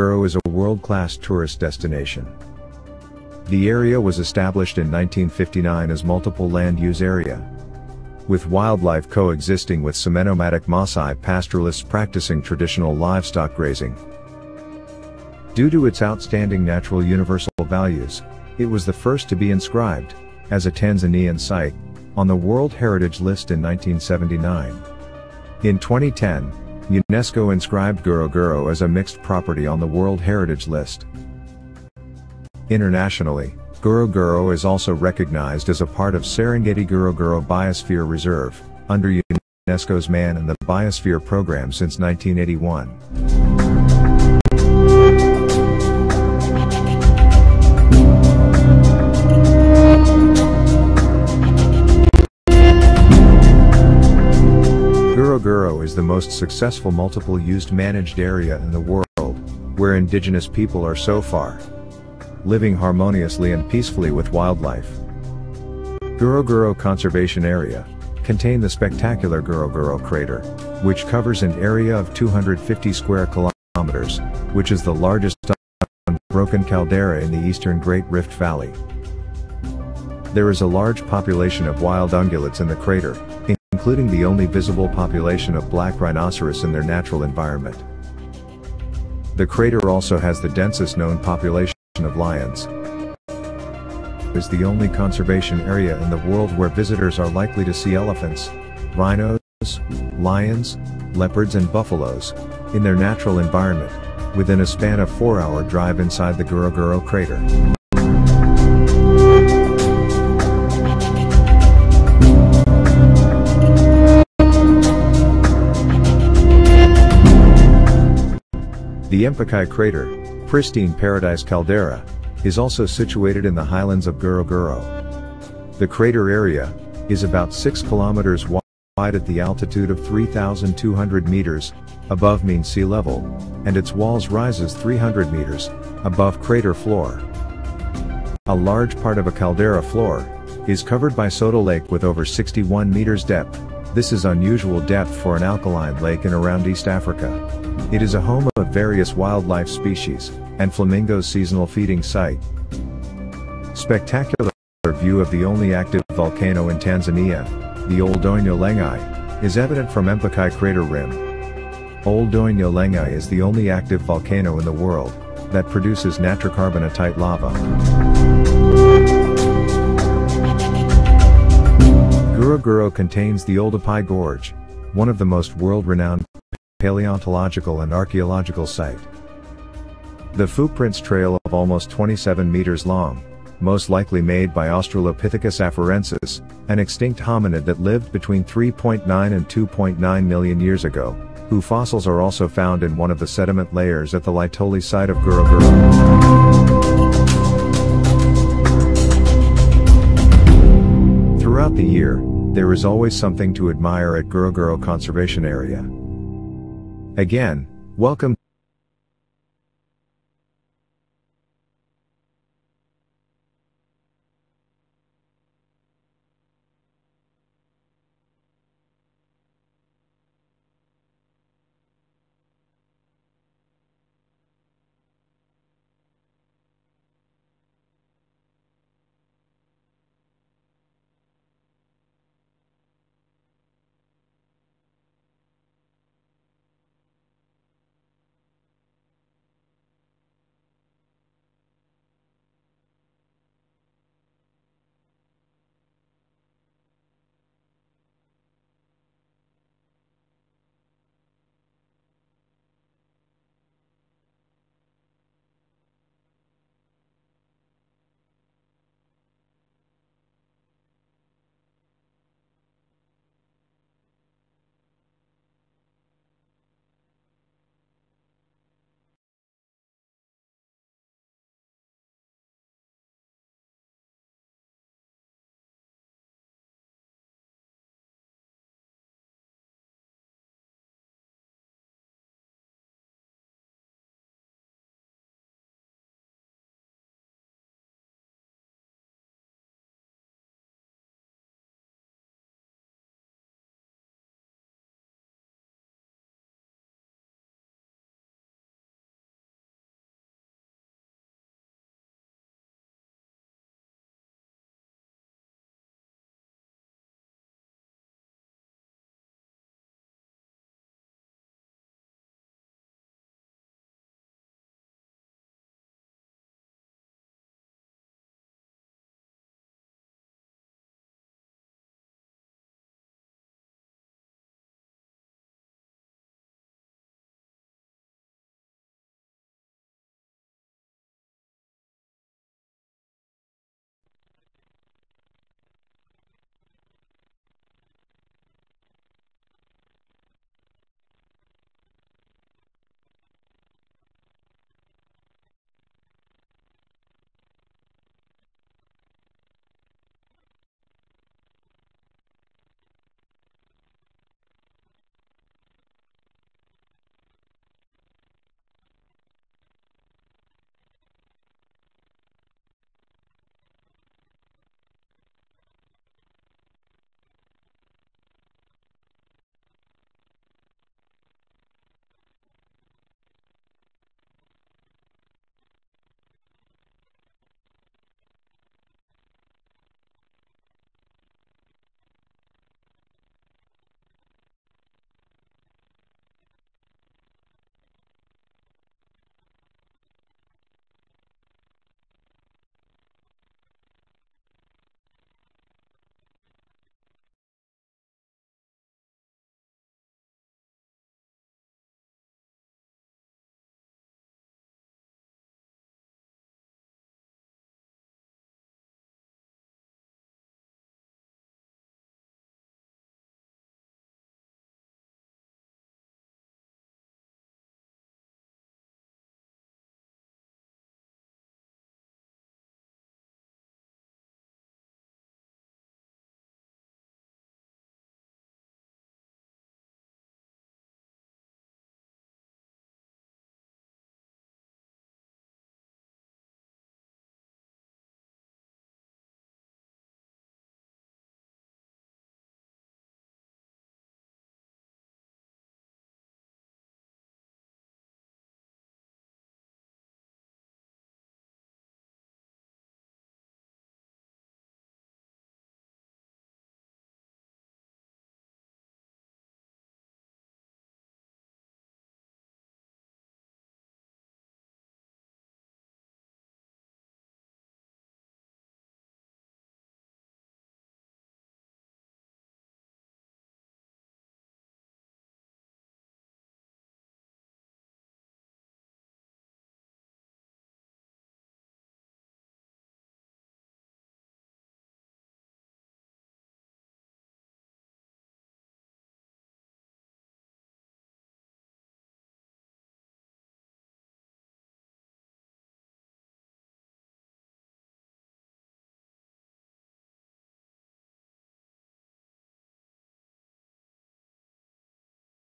Ngorongoro is a world-class tourist destination. The area was established in 1959 as multiple land use area. With wildlife coexisting with semi-nomadic Maasai pastoralists practicing traditional livestock grazing. Due to its outstanding natural universal values, it was the first to be inscribed, as a Tanzanian site, on the World Heritage List in 1979. In 2010, UNESCO inscribed Ngorongoro as a mixed property on the World Heritage List. Internationally, Ngorongoro is also recognized as a part of Serengeti Ngorongoro Biosphere Reserve, under UNESCO's Man and the Biosphere program since 1981. Ngorongoro is the most successful multiple used managed area in the world, where indigenous people are so far living harmoniously and peacefully with wildlife. Ngorongoro Conservation Area contain the spectacular Ngorongoro crater, which covers an area of 250 square kilometers, which is the largest unbroken caldera in the eastern Great Rift Valley. There is a large population of wild ungulates in the crater, including the only visible population of black rhinoceros in their natural environment. The crater also has the densest known population of lions. It is the only conservation area in the world where visitors are likely to see elephants, rhinos, lions, leopards and buffaloes, in their natural environment, within a span of 4-hour drive inside the Ngorongoro crater. The Empakaai crater, pristine paradise caldera, is also situated in the highlands of Ngorongoro. The crater area is about 6 kilometers wide at the altitude of 3,200 meters above mean sea level, and its walls rises 300 meters above crater floor. A large part of a caldera floor is covered by Soda Lake with over 61 meters depth. This is unusual depth for an alkaline lake in around East Africa. It is a home of various wildlife species, and flamingos seasonal feeding site. Spectacular view of the only active volcano in Tanzania, the Ol Doinyo Lengai, is evident from Empakaai crater rim. Ol Doinyo Lengai is the only active volcano in the world that produces natrocarbonatite lava. Ngorongoro contains the Oldupai Gorge, one of the most world-renowned paleontological and archaeological site. The footprints trail of almost 27 meters long, most likely made by Australopithecus afarensis, an extinct hominid that lived between 3.9 and 2.9 million years ago, who fossils are also found in one of the sediment layers at the Laetoli site of Ngorongoro. Throughout the year, there is always something to admire at Ngorongoro Conservation Area. Again, welcome